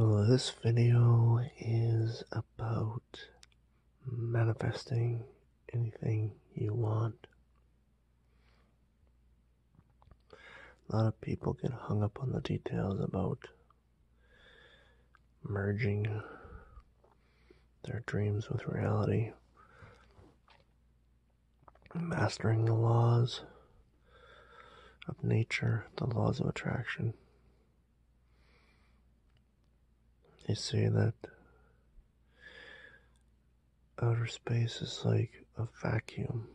So, this video is about manifesting anything you want. A lot of people get hung up on the details about merging their dreams with reality, mastering the laws of nature, the laws of attraction. They say that outer space is like a vacuum.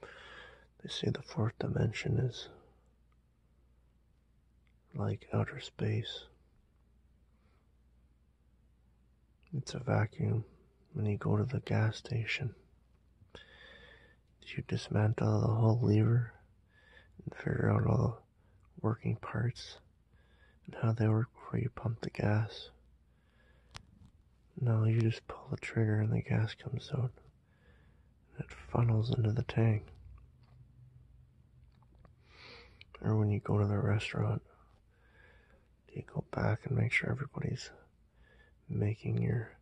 They say the fourth dimension is like outer space. It's a vacuum. When you go to the gas station, you dismantle the whole lever and figure out all the working parts and how they work before you pump the gas. No, you just pull the trigger and the gas comes out and it funnels into the tank. Or when you go to the restaurant, you go back and make sure everybody's making your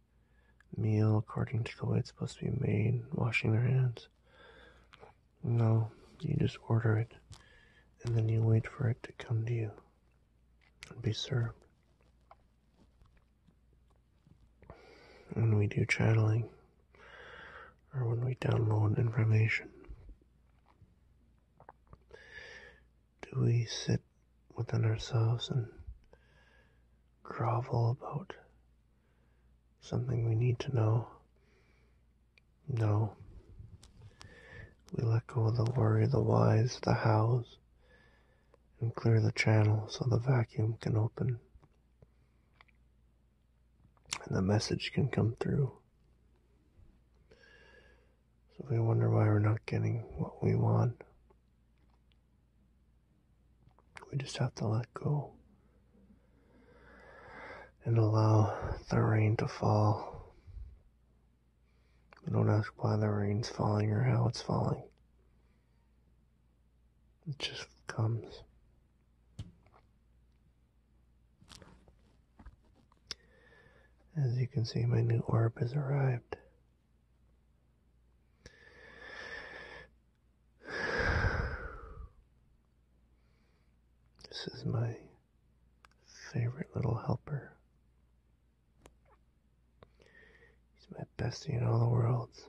meal according to the way it's supposed to be made, washing their hands. No, you just order it and then you wait for it to come to you be served. When we do channeling or when we download information, do we sit within ourselves and grovel about something we need to know? No. We let go of the worry, the whys, the hows, and clear the channel so the vacuum can open and the message can come through. So we wonder why we're not getting what we want. We just have to let go and allow the rain to fall. We don't ask why the rain's falling or how it's falling. It just comes. As you can see, my new orb has arrived. This is my favorite little helper. He's my bestie in all the worlds.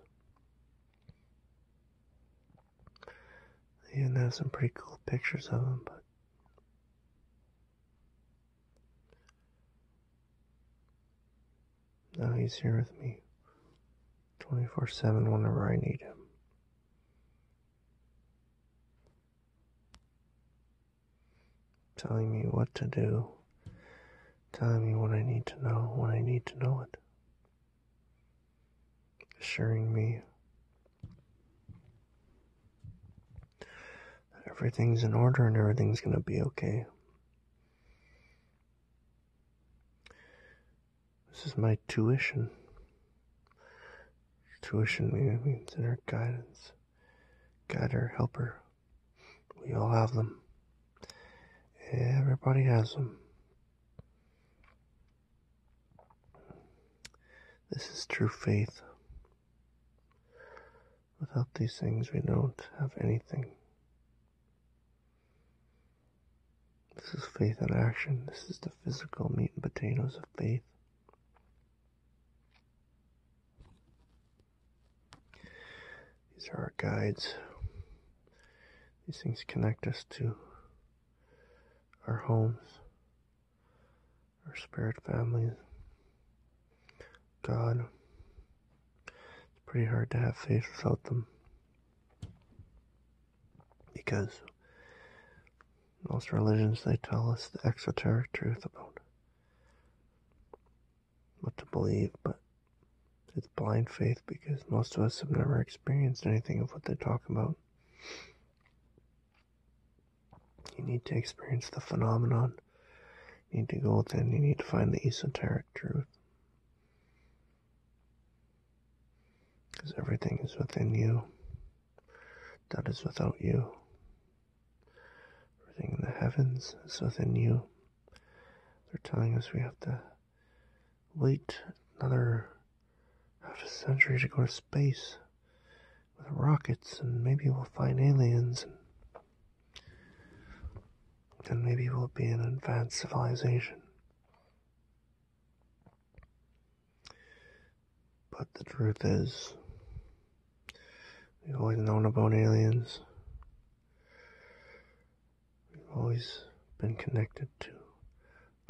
I even have some pretty cool pictures of him, but now he's here with me 24 7 whenever I need him. Telling me what to do, telling me what I need to know when I need to know it, assuring me that everything's in order and everything's going to be okay. This is my tuition. Tuition means inner guidance, guider, helper. We all have them. Everybody has them. This is true faith. Without these things, we don't have anything. This is faith in action. This is the physical meat and potatoes of faith. These are our guides. These things connect us to our homes, our spirit families, God. It's pretty hard to have faith without them because most religions they tell us the exoteric truth about what to believe, but it's blind faith because most of us have never experienced anything of what they talk about. You need to experience the phenomenon. You need to go within. You need to find the esoteric truth. Because everything is within you. That is without you. Everything in the heavens is within you. They're telling us we have to wait another half a century to go to space with rockets, and maybe we'll find aliens, and then maybe we'll be an advanced civilization. But the truth is, we've always known about aliens. We've always been connected to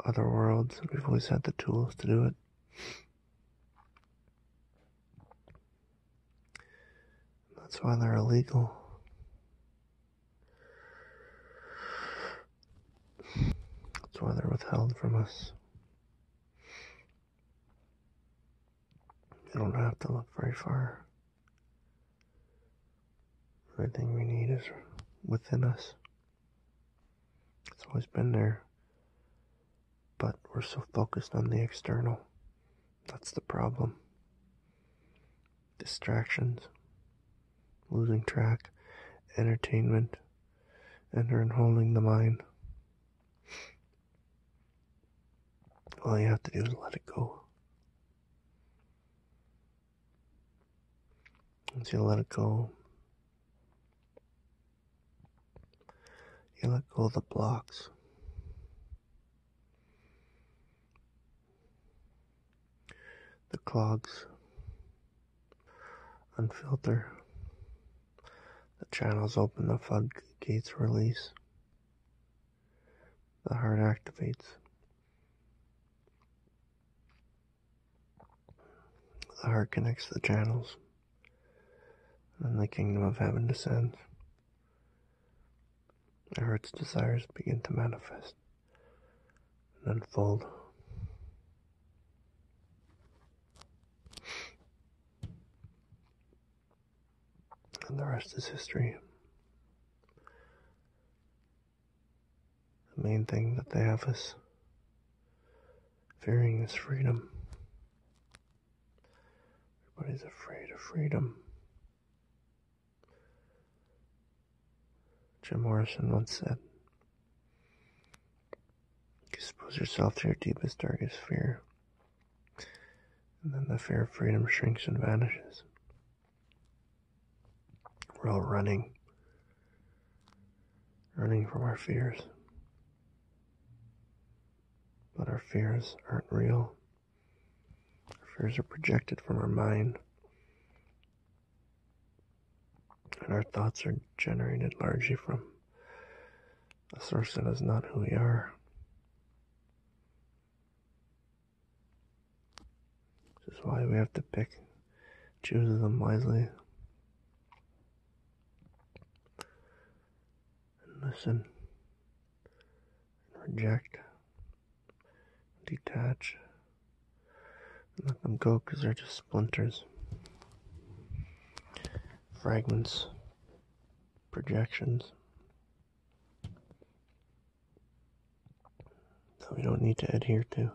other worlds, and we've always had the tools to do it. That's why they're illegal. That's why they're withheld from us. You don't have to look very far. Everything we need is within us. It's always been there. But we're so focused on the external. That's the problem. Distractions, losing track, entertainment, and holding the mind. All you have to do is let it go. Once you let it go, you let go of the blocks. The clogs unfilter. The channels open, the floodgates release. The heart activates. The heart connects the channels, and the kingdom of heaven descends. The heart's desires begin to manifest and unfold. And the rest is history. The main thing that they have us fearing is freedom. Everybody's afraid of freedom. Jim Morrison once said, Expose yourself to your deepest, darkest fear, and then the fear of freedom shrinks and vanishes. We're all running, running from our fears. But our fears aren't real. Our Fears are projected from our mind, and our thoughts are generated largely from a source that is not who we are. This is why we have to pick, choose them wisely, and listen, reject, detach. and Let them go because they're just splinters, fragments, projections. That we don't need to adhere to.